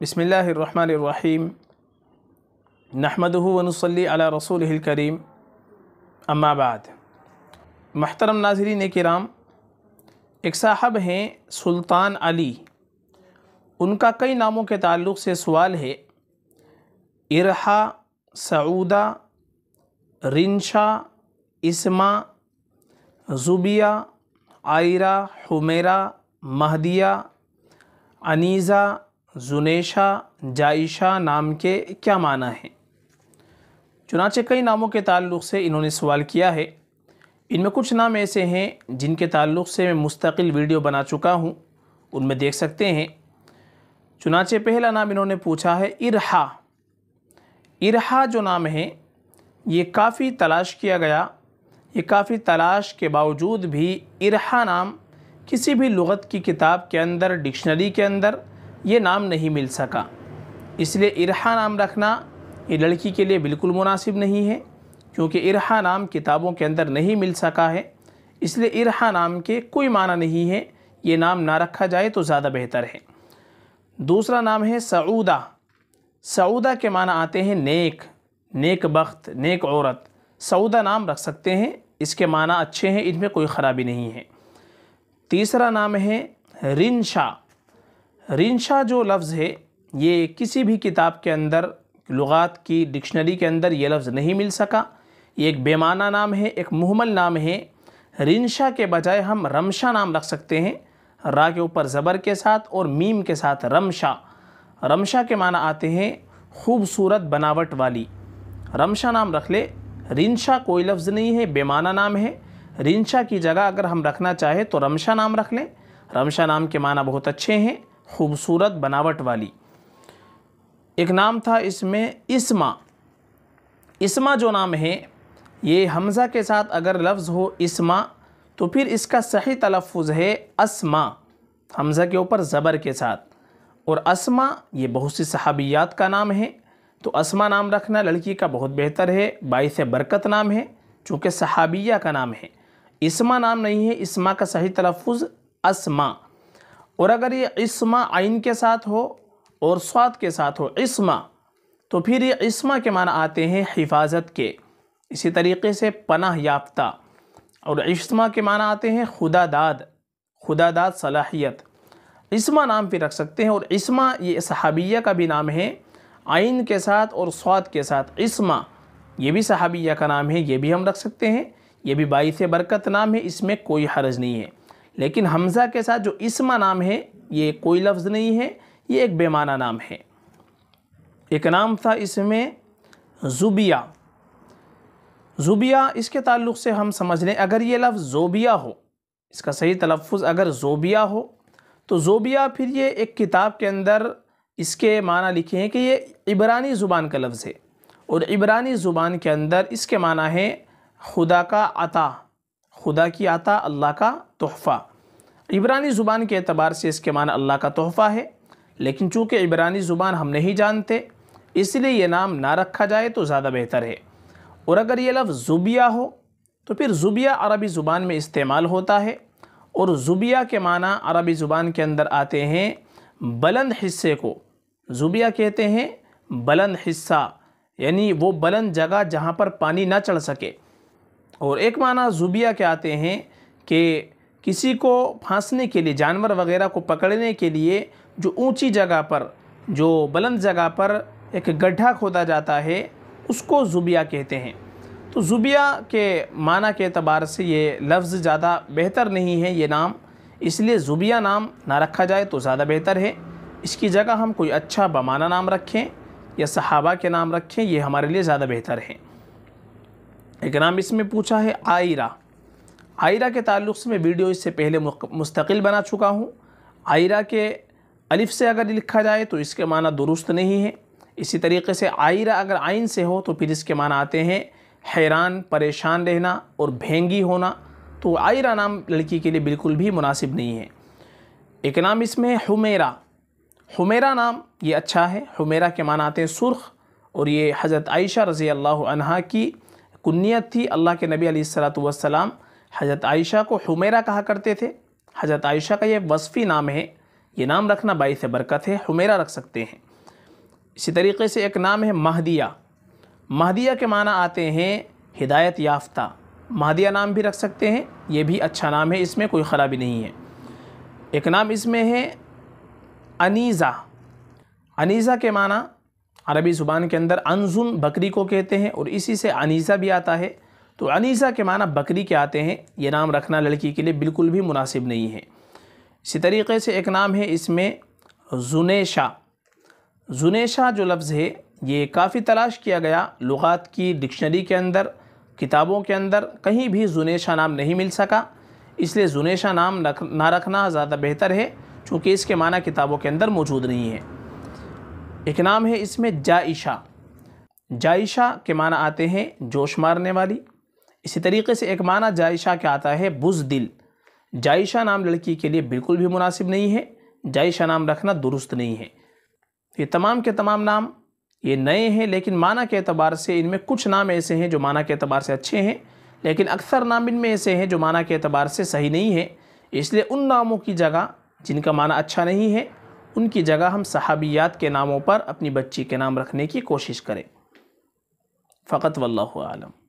बसमीम नहमदहू वनसली अला रसूल करीम अम्माबाद महतरम नाजरीन कराम एक साहब हैं सुल्तान अली उनका कई नामों के ताल्लुक़ से सवाल है इरहा सऊदा रिंशा इसमा ज़ुबिया आयरा हुमेरा महदिया अनीज़ा जुनेशा, जायशा नाम के क्या माना है? चुनाचे कई नामों के ताल्लुक़ से इन्होंने सवाल किया है। इनमें कुछ नाम ऐसे हैं जिनके ताल्लुक़ से मैं मुस्तकिल वीडियो बना चुका हूँ। उनमें देख सकते हैं। चुनाचे पहला नाम इन्होंने पूछा है, इरहा। इरहा जो नाम है, ये काफ़ी तलाश किया गया। ये काफ़ी तलाश के बावजूद भी इरहा नाम किसी भी लगत की किताब के अंदर, डिक्शनरी के अंदर ये नाम नहीं मिल सका। इसलिए इरहा नाम रखना ये लड़की के लिए बिल्कुल मुनासिब नहीं है, क्योंकि इरहा नाम किताबों के अंदर नहीं मिल सका है। इसलिए इरहा नाम के कोई माना नहीं है, ये नाम ना रखा जाए तो ज़्यादा बेहतर है। दूसरा नाम है सऊदा। सऊदा के माना आते हैं नेक नेक बख्त, नेक औरत। सऊदा नाम रख सकते हैं, इसके माना अच्छे हैं, इनमें कोई ख़राबी नहीं है। तीसरा नाम है रिनशा रिनशा जो लफ्ज़ है, ये किसी भी किताब के अंदर, लुगात की डिक्शनरी के अंदर ये लफ्ज़ नहीं मिल सका। ये एक बेमाना नाम है, एक मुहमल नाम है। रिनशा के बजाय हम रमशा नाम रख सकते हैं। रा के ऊपर ज़बर के साथ और मीम के साथ रमशा। रमशा के माना आते हैं खूबसूरत बनावट वाली। रमशा नाम रख ले। रिनशा कोई लफ्ज़ नहीं है, बेमाना नाम है। रिनशा की जगह अगर हम रखना चाहें तो रमशा नाम रख लें। रमशा नाम के माना बहुत अच्छे हैं। खूबसूरत बनावट वाली। एक नाम था इसमें इस्मा। इस्मा जो नाम है, ये हमज़ा के साथ अगर लफ्ज़ हो इस्मा तो फिर इसका सही तलफ़ है असमा, हमज़ा के ऊपर ज़बर के साथ। और असमा, ये बहुत सी सहाबियात का नाम है तो असमा नाम रखना लड़की का बहुत बेहतर है बाईस बरकत नाम है, चूँकि सहाबिया का नाम है। इसमा नाम नहीं है, इसमा का सही तलफ़ असमा। और अगर ये इसमा आइन के साथ हो और स्वाद के साथ हो, इसमा तो फिर ये इसमा के माना आते हैं हिफाजत के। इसी तरीके से पनाह याफ्ता और इसमा के माना आते हैं खुदा दाद खुदा दाद सलाहियत। इसमा नाम भी रख सकते हैं और इसमा ये सहाबिया का भी नाम है, आइन के साथ और स्वाद के साथ। इसमा, ये भी सहाबिया का नाम है, ये भी हम रख सकते हैं, ये भी बाईस बरकत नाम है, इसमें कोई हरज नहीं है। लेकिन हमज़ा के साथ जो इसमा नाम है, ये कोई लफ्ज़ नहीं है, ये एक बेमाना नाम है। एक नाम था इसमें ज़ुबिया। ज़ुबिया, इसके ताल्लुक़ से हम समझ लें, अगर ये लफ्ज़ ज़ोबिया हो, इसका सही तलफ़ अगर ज़ोबिया हो तो ज़ोबिया फिर ये एक किताब के अंदर इसके माना लिखे हैं कि ये इबरानी ज़ुबान का लफ्ज़ है। और इबरानी ज़ुबान के अंदर इसके माना है खुदा का अता खुदा की आता अल्लाह का तोहफ़ा। इबरानी ज़ुबान के अतबार से इसके माना अल्लाह का तोहफ़ा है, लेकिन चूँकि इबरानी ज़ुबान हम नहीं जानते, इसलिए ये नाम ना रखा जाए तो ज़्यादा बेहतर है। और अगर ये लफ्ज़ ज़ुबिया हो तो फिर ज़ुबिया अरबी ज़ुबान में इस्तेमाल होता है, और ज़ुबिया के माना अरबी ज़ुबान के अंदर आते हैं बुलंद हिस्से को। ज़ुबिया कहते हैं बुलंद हिस्सा, यानी वो बुलंद जगह जहाँ पर पानी ना चढ़ सके। और एक माना ज़ुबिया के आते हैं कि किसी को फांसने के लिए, जानवर वगैरह को पकड़ने के लिए जो ऊँची जगह पर, जो बुलंद जगह पर एक गड्ढा खोदा जाता है, उसको ज़ुबिया कहते हैं। तो ज़ुबिया के माना के अतबार से ये लफ्ज़ ज़्यादा बेहतर नहीं है ये नाम। इसलिए ज़ुबिया नाम ना रखा जाए तो ज़्यादा बेहतर है। इसकी जगह हम कोई अच्छा बमाना नाम रखें या सहाबा के नाम रखें, ये हमारे लिए ज़्यादा बेहतर है। एक नाम इसमें पूछा है, आयरा। आयरा के ताल्लुक़ से मैं वीडियो इससे पहले मुस्तकिल बना चुका हूँ। आयरा के अलिफ से अगर लिखा जाए तो इसके माना दुरुस्त नहीं है। इसी तरीके से आयरा अगर आइन से हो तो फिर इसके माना आते हैं हैरान, परेशान रहना और भेंगी होना। तो आयरा नाम लड़की के लिए बिल्कुल भी मुनासिब नहीं है। एक नाम इसमें है हुमेरा। हुमेरा नाम ये अच्छा है। हुमेरा के माना आते हैं सुर्ख और ये हज़रत आयशा रज़ी अल्लाह की कुन्नियत थी। अल्लाह के नबी सलाम हज़रत आयशा को हुमेरा कहा करते थे। हज़रत आयशा का ये वसफ़ी नाम है। ये नाम रखना बाईस बरकत है। हुमेरा रख सकते हैं। इसी तरीके से एक नाम है महदिया। महदिया के माना आते हैं हिदायत याफ्ता। महदिया नाम भी रख सकते हैं। ये भी अच्छा नाम है। इसमें कोई ख़राबी नहीं है। एक नाम इसमें है अनीज़ा। अनीज़ा के माना अरबी ज़ुबान के अंदर अनजुन बकरी को कहते हैं और इसी से अनीज़ा भी आता है। तो अनीसा के माना बकरी के आते हैं, ये नाम रखना लड़की के लिए बिल्कुल भी मुनासिब नहीं है। इसी तरीके से एक नाम है इसमें जुनेशा। जुनेशा जो लफ्ज़ है, ये काफ़ी तलाश किया गया लुगात की डिक्शनरी के अंदर, किताबों के अंदर, कहीं भी जुनेशा नाम नहीं मिल सका। इसलिए जुनेशा नाम रख, ना रखना ज़्यादा बेहतर है, चूँकि इसके माना किताबों के अंदर मौजूद नहीं है। एक नाम है इसमें जाइशा जाइशा के माना आते हैं जोश मारने वाली। इसी तरीके से एक माना जायशा क्या आता है? बुजदिल। जायशा नाम लड़की के लिए बिल्कुल भी मुनासिब नहीं है। जायशा नाम रखना दुरुस्त नहीं है। ये तमाम के तमाम नाम, ये नए हैं, लेकिन माना के अतबार से इनमें कुछ नाम ऐसे हैं जो माना के अतबार से अच्छे हैं, लेकिन अक्सर नाम इनमें ऐसे हैं जो माना के अतबार से सही नहीं है। इसलिए उन नामों की जगह जिनका माना अच्छा नहीं है, उनकी जगह हम सहाबियात के नामों पर अपनी बच्ची के नाम रखने की कोशिश करें। फ़कत वल्लम